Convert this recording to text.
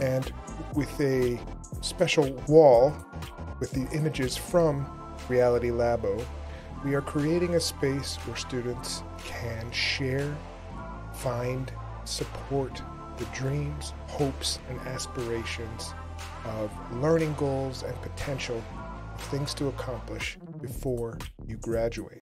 And with a special wall with the images from Reality Labo, we are creating a space where students can share, find, support the dreams, hopes, and aspirations of learning goals and potential things to accomplish before you graduate.